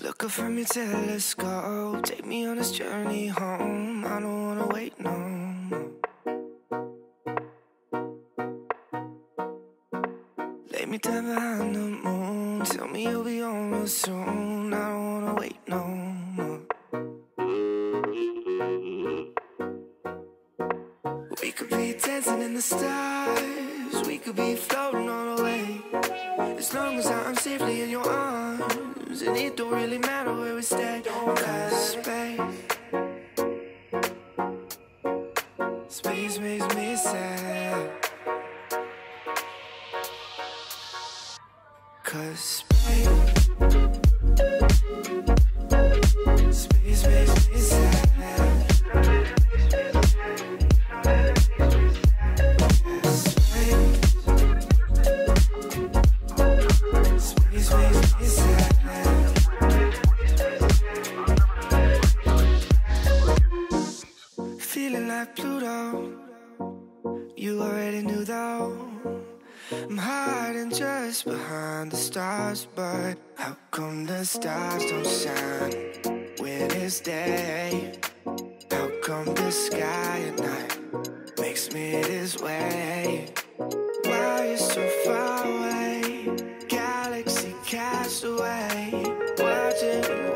Look up from your telescope, take me on this journey home. I don't wanna wait no more. Lay me down behind the moon, tell me you'll be on soon. I don't wanna wait no more. We could be dancing in the stars, we could be floating on away. As long as I'm safely in your arms, and it don't really matter where we stay. Cause space, space makes me sad. Cause space, space makes me sad. Hiding just behind the stars, but how come the stars don't shine when it's day? How come the sky at night makes me this way? Why you so far away? Galaxy cast away, watching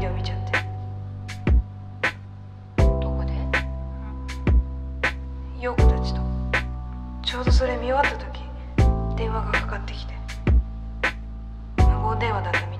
ビデオ見ちゃって。どこで？陽子たちと。ちょうどそれ見終わった時電話がかかってきて。無言電話だったみたい。